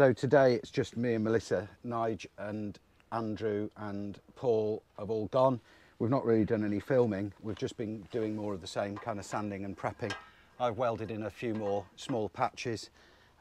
So today it's just me and Melissa, Nige and Andrew and Paul have all gone. We've not really done any filming. We've just been doing more of the same kind of sanding and prepping. I've welded in a few more small patches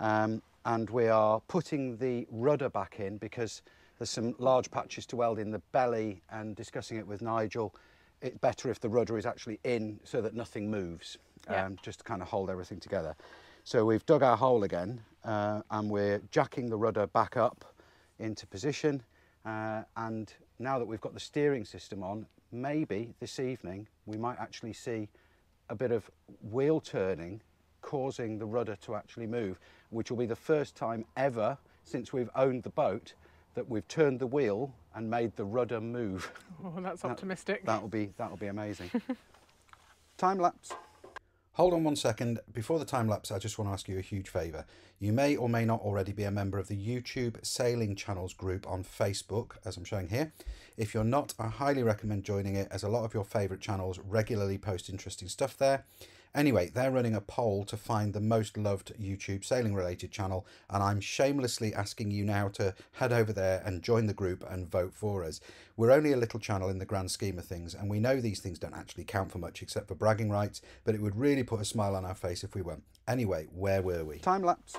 um, and we are putting the rudder back in because there's some large patches to weld in the belly and discussing it with Nigel. It's better if the rudder is actually in so that nothing moves, Yeah. um, just to kind of hold everything together. So we've dug our hole again uh, and we're jacking the rudder back up into position. Uh, and now that we've got the steering system on, maybe this evening we might actually see a bit of wheel turning causing the rudder to actually move, which will be the first time ever since we've owned the boat that we've turned the wheel and made the rudder move. Oh, that's That- optimistic. That'll be that'll be amazing. time lapse. Hold on one second. Before the time lapse, I just want to ask you a huge favour. You may or may not already be a member of the YouTube Sailing Channels group on Facebook, as I'm showing here. If you're not, I highly recommend joining it, as a lot of your favourite channels regularly post interesting stuff there. Anyway, they're running a poll to find the most loved YouTube sailing related channel, and I'm shamelessly asking you now to head over there and join the group and vote for us. We're only a little channel in the grand scheme of things, and we know these things don't actually count for much except for bragging rights, but it would really put a smile on our face if we won. Anyway, where were we? Time lapse.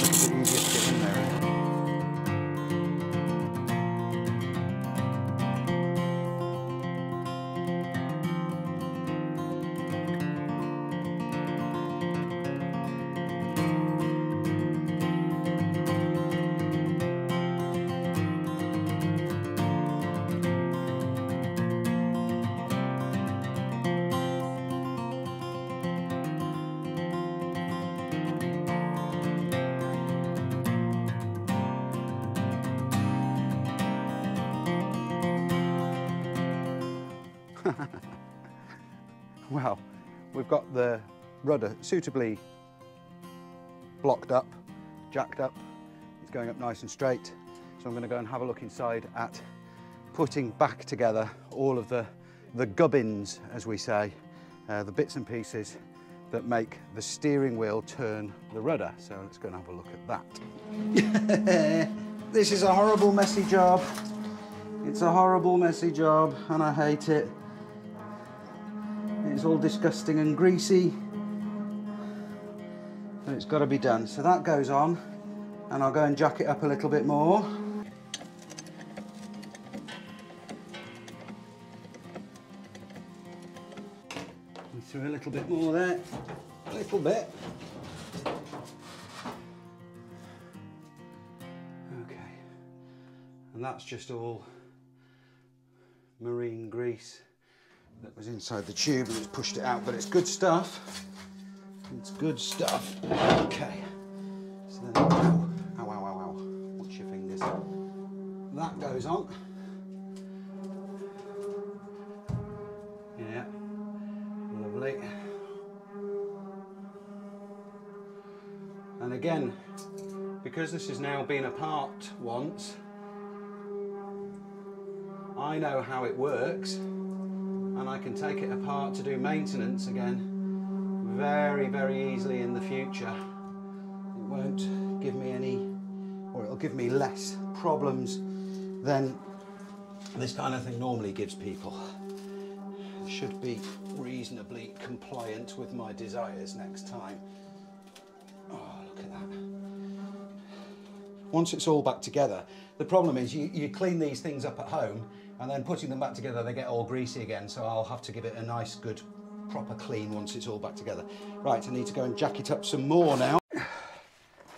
It's Well, we've got the rudder suitably blocked up, jacked up. It's going up nice and straight. So I'm going to go and have a look inside at putting back together all of the, the gubbins, as we say, uh, the bits and pieces that make the steering wheel turn the rudder. So let's go and have a look at that. this is a horrible, messy job. It's a horrible, messy job, and I hate it. It's all disgusting and greasy. But it's got to be done. So that goes on, and I'll go and jack it up a little bit more. We a little bit more there, a little bit. Okay, and that's just all marine grease that was inside the tube and it's pushed it out, but it's good stuff. It's good stuff. Okay. So then, ow, ow, ow, ow. Watch your fingers. That goes on. Yeah. Lovely. And again, because this has now been apart once, I know how it works and I can take it apart to do maintenance again very, very easily in the future. It won't give me any, or it'll give me less problems than this kind of thing normally gives people. Should be reasonably compliant with my desires next time. Oh, look at that. Once it's all back together, the problem is you, you clean these things up at home and then putting them back together they get all greasy again so I'll have to give it a nice good proper clean once it's all back together. Right, I need to go and jack it up some more now.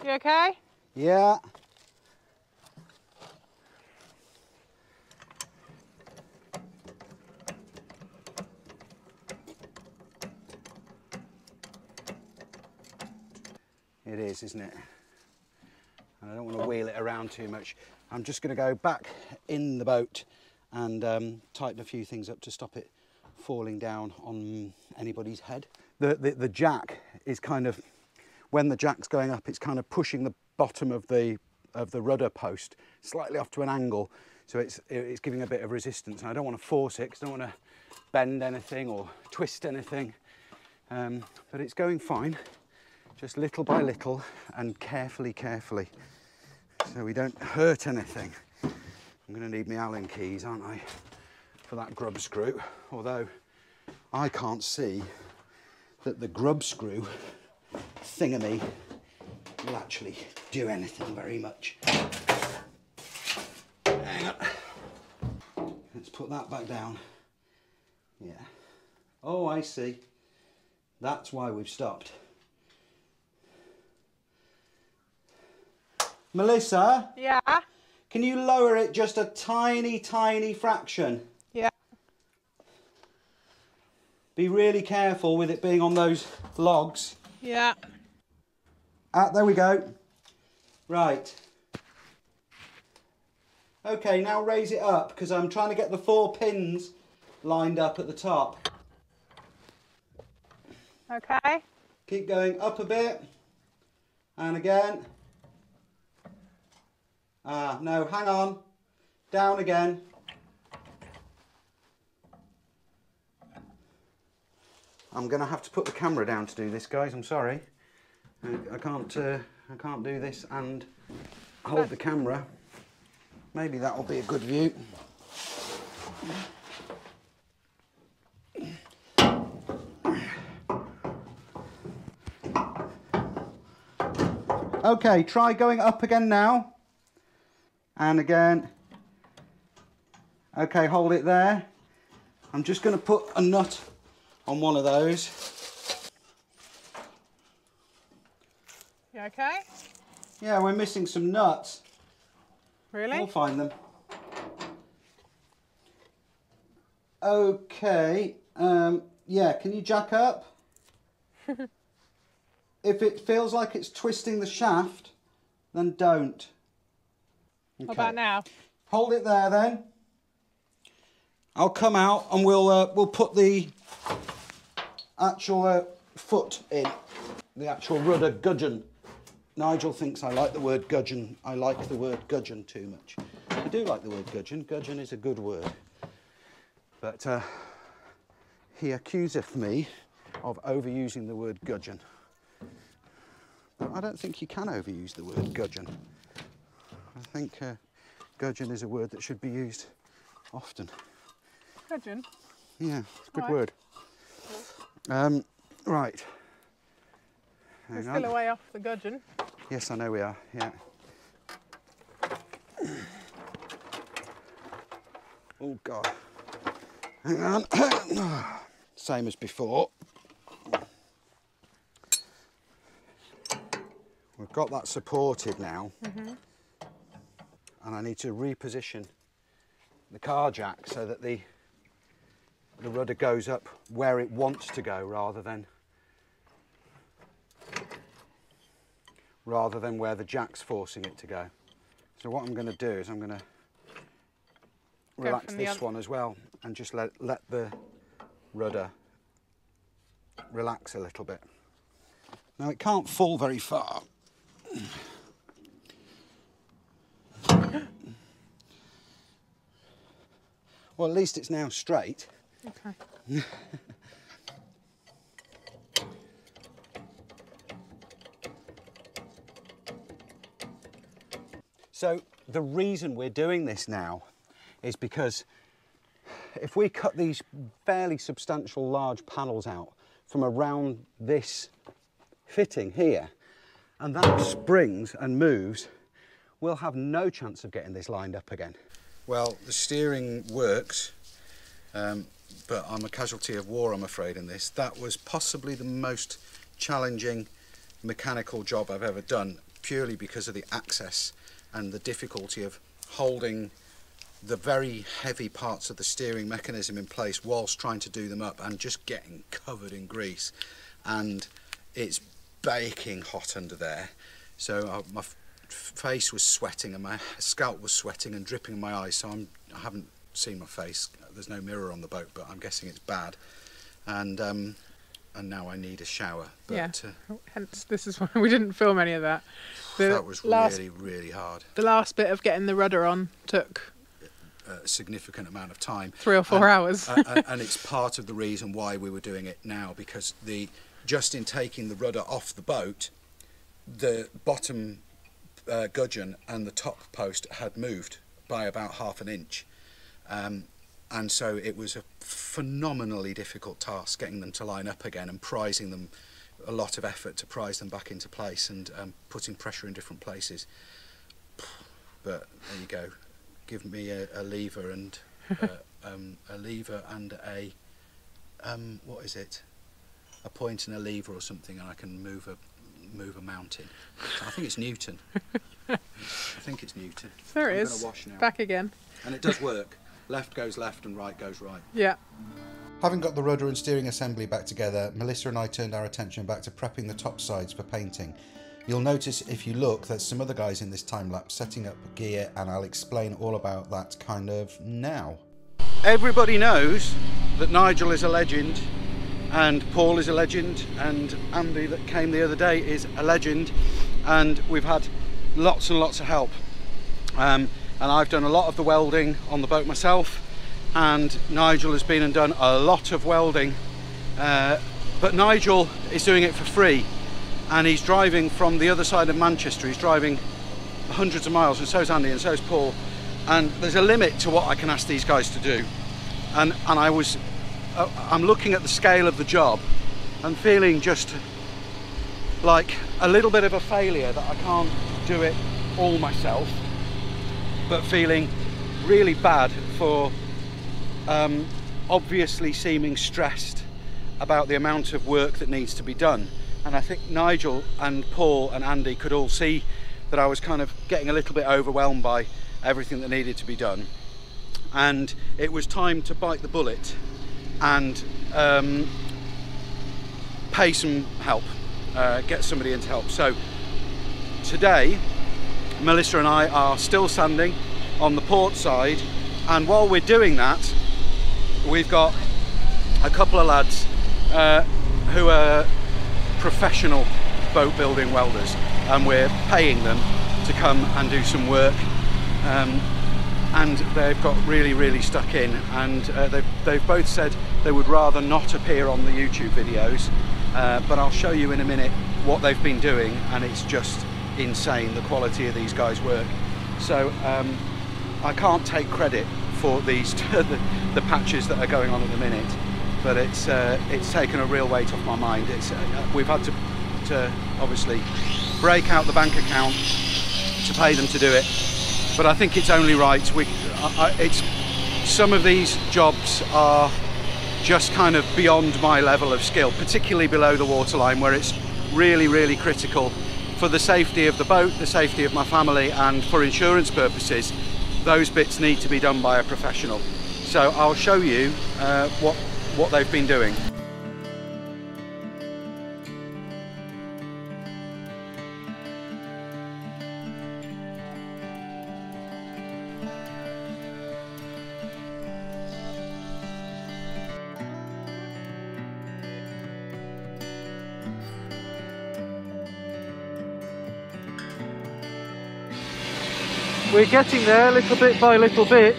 You okay? Yeah. It is, isn't it? And I don't want to wheel it around too much. I'm just going to go back in the boat and um, tighten a few things up to stop it falling down on anybody's head. The, the, the jack is kind of, when the jack's going up, it's kind of pushing the bottom of the, of the rudder post slightly off to an angle. So it's, it's giving a bit of resistance. And I don't want to force it because I don't want to bend anything or twist anything. Um, but it's going fine, just little by little and carefully, carefully. So we don't hurt anything. I'm going to need my Allen keys, aren't I, for that grub screw. Although I can't see that the grub screw thingamy will actually do anything very much. Let's put that back down. Yeah. Oh, I see. That's why we've stopped. Melissa? Yeah. Can you lower it just a tiny, tiny fraction? Yeah. Be really careful with it being on those logs. Yeah. Ah, there we go. Right. Okay, now raise it up because I'm trying to get the four pins lined up at the top. Okay. Keep going up a bit. And again. Ah, no, hang on. Down again. I'm going to have to put the camera down to do this, guys. I'm sorry. I, I can't. Uh, I can't do this and hold the camera. Maybe that'll be a good view. Okay, try going up again now. And again. Okay, hold it there. I'm just going to put a nut on one of those. You okay? Yeah, we're missing some nuts. Really? We'll find them. Okay. Um, yeah, can you jack up? if it feels like it's twisting the shaft, then don't. What about now? Hold it there then. I'll come out and we'll uh, we'll put the actual uh, foot in, the actual rudder gudgeon. Nigel thinks I like the word gudgeon. I like the word gudgeon too much. I do like the word gudgeon. Gudgeon is a good word. But uh, he accuseth me of overusing the word gudgeon. But I don't think you can overuse the word gudgeon. I think uh, gudgeon is a word that should be used often. Gudgeon. Yeah, it's a good Right. word. Um, right. We're Hang still on. a way off the gudgeon. Yes, I know we are. Yeah. Oh God. Hang on. Same as before. We've got that supported now. And I need to reposition the car jack so that the the rudder goes up where it wants to go rather than rather than where the jack's forcing it to go. So what I'm going to do is I'm going to relax this one as well and just let, let the rudder relax a little bit. Now it can't fall very far. Well, at least it's now straight. Okay. So the reason we're doing this now is because if we cut these fairly substantial large panels out from around this fitting here, and that springs and moves, we'll have no chance of getting this lined up again. Well, the steering works, um, but I'm a casualty of war, I'm afraid, in this. That was possibly the most challenging mechanical job I've ever done, purely because of the access and the difficulty of holding the very heavy parts of the steering mechanism in place whilst trying to do them up and just getting covered in grease. And it's baking hot under there. So uh, my face was sweating and my scalp was sweating and dripping in my eyes. So I'm, I haven't seen my face. There's no mirror on the boat, but I'm guessing it's bad. And um, and now I need a shower. But Yeah. uh, Hence, this is why we didn't film any of that. The that was last, really, really hard. the last bit of getting the rudder on took A significant amount of time. three or four And- hours. and, and it's part of the reason why we were doing it now because the just in taking the rudder off the boat, the bottom uh, gudgeon and the top post had moved by about half an inch, um, and so it was a phenomenally difficult task getting them to line up again and prizing them. A lot of effort to prize them back into place and um, putting pressure in different places. But there you go. Give me a, a lever and uh, um, a lever and a um, what is it? A point and a lever or something, and I can move a move a mountain. I think it's Newton. I think it's Newton. there it I'm is. wash now. Back again. And it does work. left goes left and right goes right. Yeah. Having got the rudder and steering assembly back together, Melissa and I turned our attention back to prepping the top sides for painting. You'll notice if you look there's some other guys in this time lapse setting up gear and I'll explain all about that kind of now. Everybody knows that Nigel is a legend and Paul is a legend and Andy that came the other day is a legend and we've had lots and lots of help. Um, and I've done a lot of the welding on the boat myself and Nigel has been and done a lot of welding. Uh, but Nigel is doing it for free and he's driving from the other side of Manchester. He's driving hundreds of miles and so is Andy and so is Paul. And there's a limit to what I can ask these guys to do. And and I was I'm looking at the scale of the job and feeling just like a little bit of a failure that I can't do it all myself but feeling really bad for um, obviously seeming stressed about the amount of work that needs to be done. And I think Nigel and Paul and Andy could all see that I was kind of getting a little bit overwhelmed by everything that needed to be done. And it was time to bite the bullet and um, pay some help, uh, get somebody in to help. So today, Melissa and I are still standing on the port side and while we're doing that we've got a couple of lads uh, who are professional boat building welders and we're paying them to come and do some work um, and they've got really really stuck in. And uh, they've, they've both said they would rather not appear on the YouTube videos uh, but I'll show you in a minute what they've been doing and it's just insane the quality of these guys work. So um, I can't take credit for these the, the patches that are going on at the minute but it's uh, it's taken a real weight off my mind. It's uh, we've had to to obviously break out the bank account to pay them to do it but I think it's only right. We I, it's some of these jobs are just kind of beyond my level of skill particularly below the waterline where it's really really critical for the safety of the boat the safety of my family and for insurance purposes those bits need to be done by a professional. So I'll show you uh, what what they've been doing we're getting there little bit by little bit.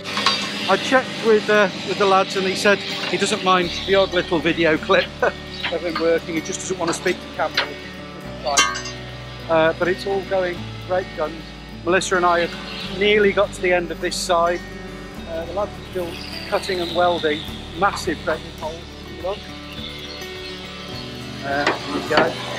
I checked with uh, with the lads and he said he doesn't mind the odd little video clip of him working. He just doesn't want to speak to camera. Uh, but it's all going great guns. Melissa and I have nearly got to the end of this side. Uh, the lads are still cutting and welding massive pregnant holes. Look. Uh, there you go.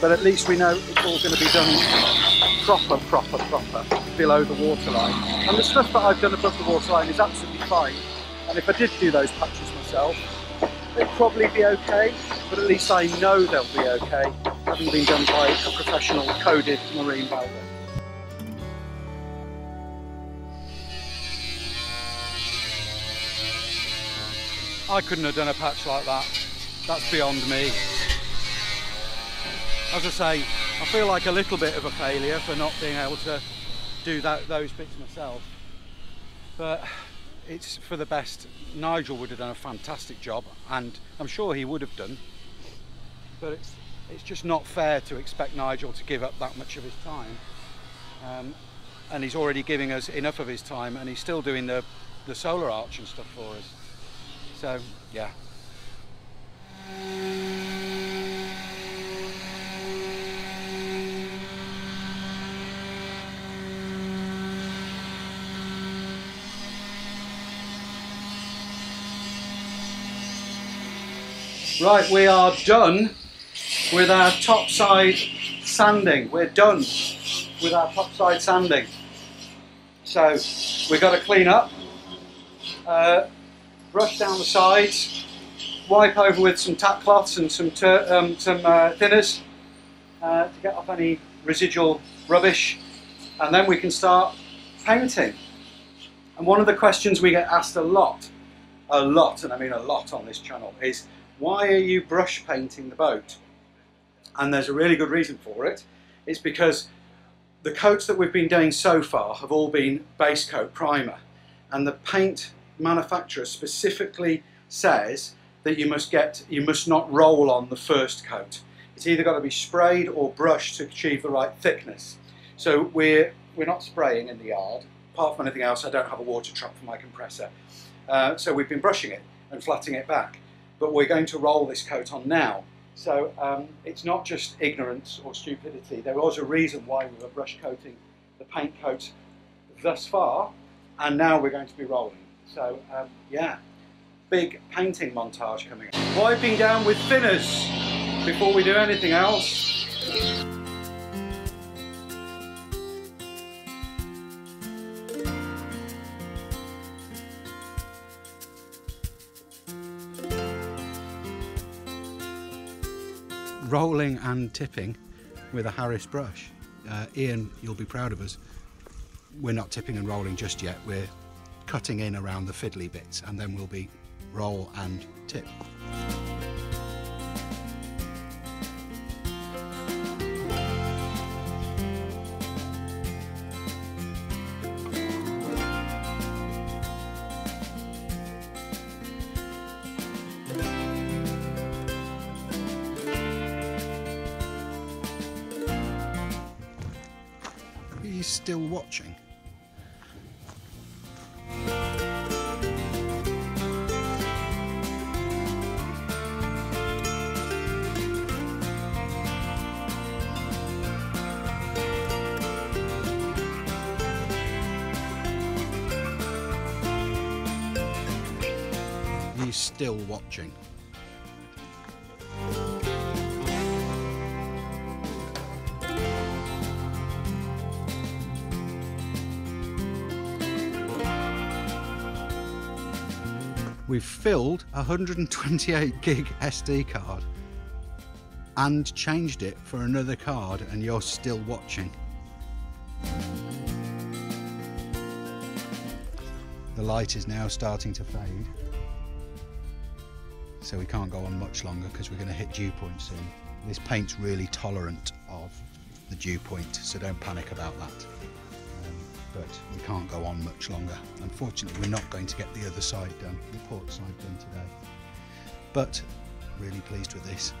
But at least we know it's all going to be done proper, proper, proper below the waterline. And the stuff that I've done above the waterline is absolutely fine. And if I did do those patches myself, they'd probably be okay, but at least I know they'll be okay, having been done by a professional coded marine welder. I couldn't have done a patch like that. That's beyond me as I say, I feel like a little bit of a failure for not being able to do that, those bits myself. but it's for the best. Nigel would have done a fantastic job, and I'm sure he would have done. But it's it's just not fair to expect Nigel to give up that much of his time. Um, and he's already giving us enough of his time, and he's still doing the the solar arch and stuff for us. So yeah. Right, we are done with our topside sanding. We're done with our topside sanding. So we've got to clean up, uh, brush down the sides, wipe over with some tack cloths and some, um, some uh, thinners uh, to get off any residual rubbish, and then we can start painting. And one of the questions we get asked a lot, a lot, and I mean a lot on this channel, is why are you brush painting the boat? And there's a really good reason for it. It's because the coats that we've been doing so far have all been base coat primer. And the paint manufacturer specifically says that you must get, you must not roll on the first coat. It's either got to be sprayed or brushed to achieve the right thickness. So we're, we're not spraying in the yard. Apart from anything else, I don't have a water trap for my compressor. Uh, so we've been brushing it and flattening it back but we're going to roll this coat on now. So um, it's not just ignorance or stupidity. There was a reason why we were brush coating the paint coat thus far, and now we're going to be rolling. So um, yeah, big painting montage coming up. Wiping down with thinners before we do anything else. Rolling and tipping with a Harris brush. Uh, Ian, you'll be proud of us. We're not tipping and rolling just yet. We're cutting in around the fiddly bits and then we'll be roll and tip. Still watching? He's still watching. We've filled a 128 gig SD card and changed it for another card and you're still watching. The light is now starting to fade. So we can't go on much longer because we're going to hit dew point soon. This paint's really tolerant of the dew point, so don't panic about that but we can't go on much longer. Unfortunately, we're not going to get the other side done, the port side done today. But really pleased with this.